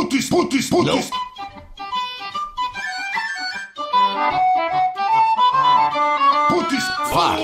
putos, putos, putos. Não. Putis, vá!